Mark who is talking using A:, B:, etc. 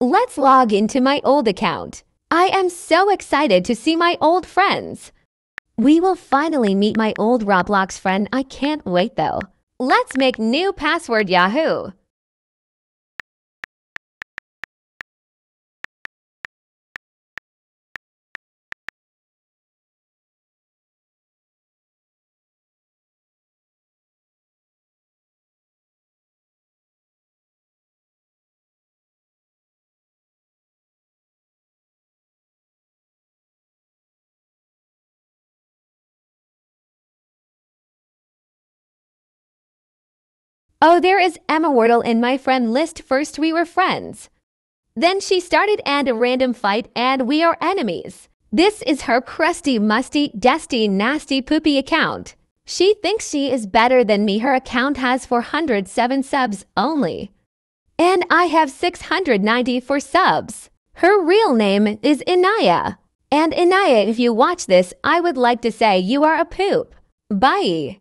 A: Let's log into my old account. I am so excited to see my old friends. We will finally meet my old Roblox friend. I can't wait though. Let's make new password Yahoo. Oh, there is Emma Wardle in my friend list. First, we were friends. Then she started and a random fight, and we are enemies. This is her crusty, musty, dusty, nasty, poopy account. She thinks she is better than me. Her account has 407 subs only. And I have 694 subs. Her real name is Inaya. And Inaya, if you watch this, I would like to say you are a poop. Bye.